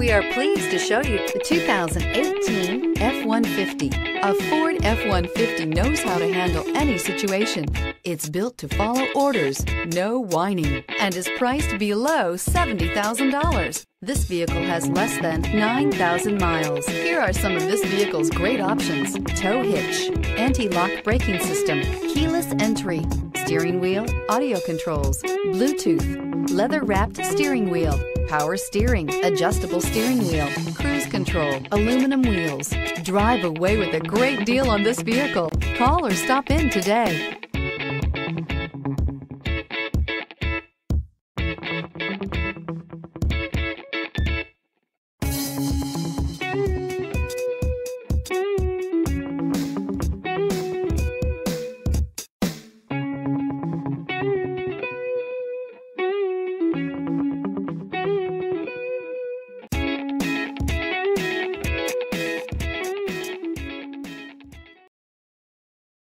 We are pleased to show you the 2018 F-150. A Ford F-150 knows how to handle any situation. It's built to follow orders, no whining, and is priced below $70,000. This vehicle has less than 9,000 miles. Here are some of this vehicle's great options. Tow hitch, anti-lock braking system, keyless entry, steering wheel, audio controls, Bluetooth, leather-wrapped steering wheel, power steering, adjustable steering wheel, cruise control, aluminum wheels. Drive away with a great deal on this vehicle. Call or stop in today.